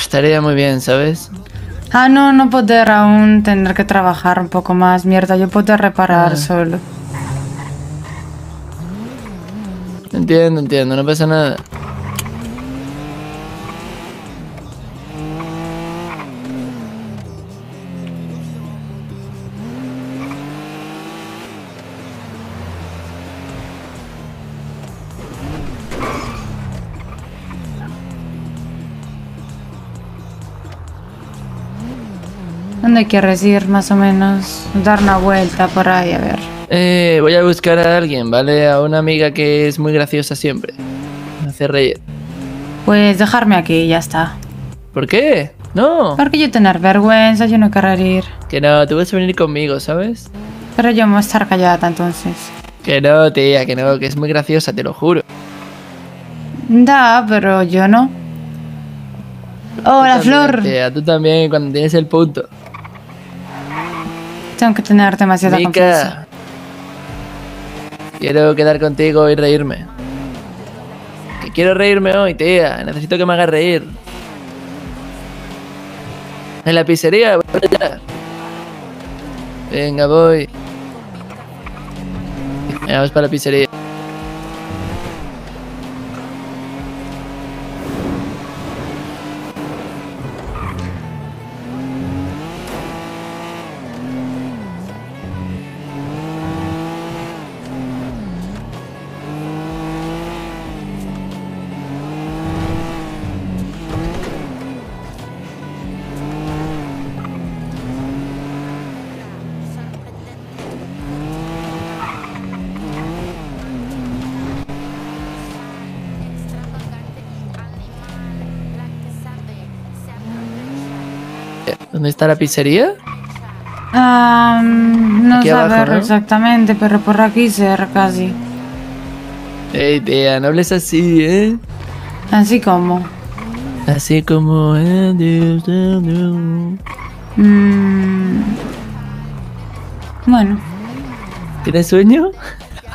Estaría muy bien, ¿sabes? Ah, no, no poder aún tener que trabajar un poco más. Mierda, yo poder reparar Ah. solo. Entiendo, entiendo, no pasa nada. ¿Dónde quieres ir, más o menos? Dar una vuelta por ahí, a ver. Eh, voy a buscar a alguien, ¿vale? A una amiga que es muy graciosa siempre. Me hace reír. Pues dejarme aquí ya está. ¿Por qué? No, Porque yo tener vergüenza, yo no querer ir. que no, tú vas a venir conmigo, ¿sabes? Pero yo me voy a estar callada entonces. Que no, tía, que no, que es muy graciosa, te lo juro. Da, pero yo no. Hola, Tú también, Flor. Tía, tú también, cuando tienes el punto. Tengo que tener demasiada confianza. Mica. Quiero quedar contigo y reírme. Que quiero reírme hoy, tía. Necesito que me hagas reír. En la pizzería, voy allá. Venga, voy. Venga, vamos para la pizzería. ¿Dónde está la pizzería? Ah, no saber ¿no? exactamente, pero por aquí cerca casi. Ey, tía, no hables así, ¿eh? Así como. Así como... adiós. mm, bueno, ¿Tienes sueño?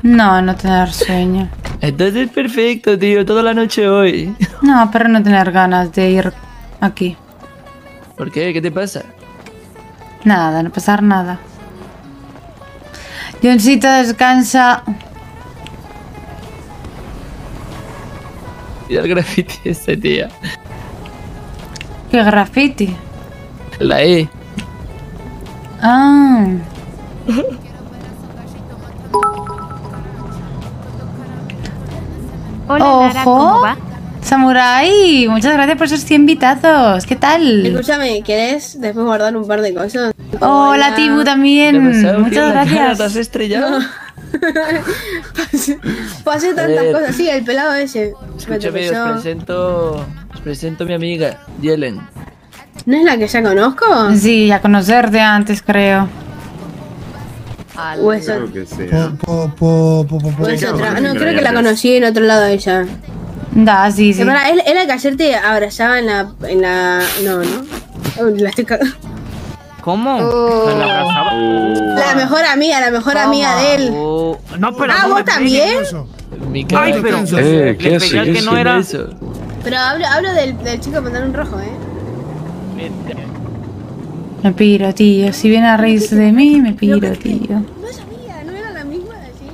no, no tener sueño. Entonces perfecto, tío, toda la noche hoy. No, pero no tener ganas de ir aquí. ¿Por qué? ¿Qué te pasa? Nada, no pasar nada. Johncito descansa. Mira el graffiti este, tía. Qué graffiti. La E. Ah. Hola Lara, Ojo. ¿cómo va? Samurai, muchas gracias por esos 100 invitados. ¿Qué tal? Escúchame, ¿quieres después guardar un par de cosas? Hola, Tibu ¿Qué también. Muchas ¿La cara ¿Te has gracias. estrellado? Pasé, pasé tantas ver. cosas. Sí, el pelado ese. Me Escúchame, os presento... Os presento a mi amiga, Yelen. ¿No es la que ya conozco? Sí, ya conocerte antes, creo. ¿O es, o- Creo que sea. Po, po, po, po, po, o es Claro, otra? No, creo que la conocí en otro lado de ella. Da, sí, sí. Pará, ¿es, es la que ayer te abrazaba en la. En la no, ¿no? Oh, La, estoy ¿Cómo? Oh. ¿Se la mejor amiga, la mejor amiga de él. Oh, No, pero Ah, no ¿vos también? Ay, pero Eh, ¿qué hace? pegué al ¿Qué que no era. eso? Pero hablo, hablo del, del chico pantalón rojo, ¿eh? Me piro, tío. Si viene a reírse de mí, me piro, tío. No sabía, no era la misma de ayer.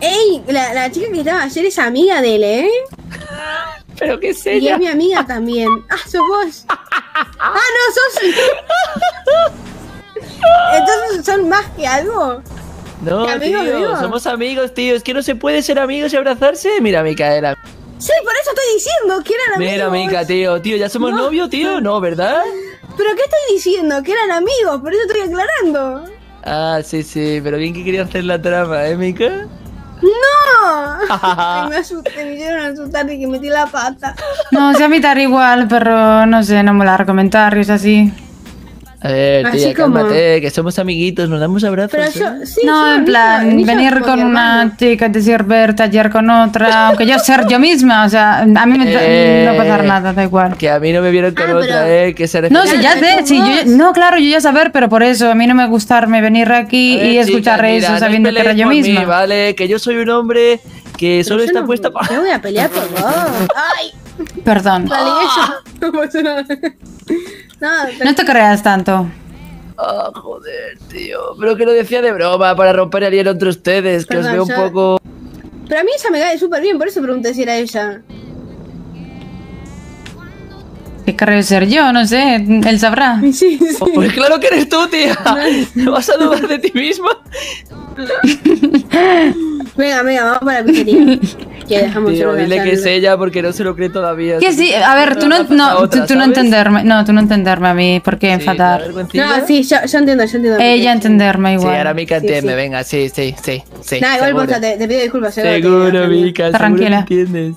Ey, la, la chica que estaba ayer es amiga de él, ¿eh? ¿Pero qué es Y es mi amiga también. Ah, sos vos. Ah, no, sos. Entonces son más que algo. No, ¿Qué amigos tío, somos amigos, tío. Es que no se puede ser amigos y abrazarse. Mira, Micaela. Sí, por eso estoy diciendo que eran amigos. Mira, Mica, tío. Tío, ¿ya somos No. novios, tío? No, ¿verdad? ¿Pero qué estoy diciendo? Que eran amigos, por eso estoy aclarando. Ah, sí, sí. Pero bien que quería hacer la trama, ¿eh, Mica? ¡No! Ay, me asusté, me hicieron asustar y que metí la pata. No, se a mí igual, pero no sé, no molar comentarios así. A ver, Así tía, como- cálmate, que somos amiguitos, nos damos abrazos. Pero ¿eh? yo, sí, No, en plan, yo venir con una hermano. chica, decir ver taller con otra, aunque yo ser yo misma, o sea, a mí me Eh, no pasar nada, da igual. Que a mí no me vieron con Ah, otra, pero- eh, que se No, si ya sé, sí, yo, no, claro, yo ya saber, pero por eso, a mí no me gustarme venir aquí ver, y escuchar chicas, eso mira, sabiendo no que era yo misma. mí, vale, que yo soy un hombre que Pero solo está no- puesto para... Yo voy a pelear por vos. Ay, Perdón. vale, eso. No pasa nada. No, No te creas tanto. Ah, joder, tío. Pero que lo decía de broma, para romper el hielo entre ustedes, que os veo un poco... Pero a mí ella me cae súper bien, por eso pregunté si era ella. ¿Qué querré ser yo? No sé, él sabrá. Sí, sí. Pues claro que eres tú, tía. ¿Me vas a dudar de ti misma? Venga, venga, vamos para la pizzería. Que dejamos Tío, dile que es ella porque no se lo cree todavía. Que sí, a ver, tú no, no, otra, tú, tú no entenderme, no, tú no entenderme a mí, ¿por qué Sí, enfadar? No, sí, yo, yo entiendo, yo entiendo. Ella entenderme Sí, igual. ahora Mica Sí, entiende, sí. venga, sí, sí, sí, sí. Nada, igual posta, te, te pido disculpas. seguro, Mica, seguro Tranquila. entiendes.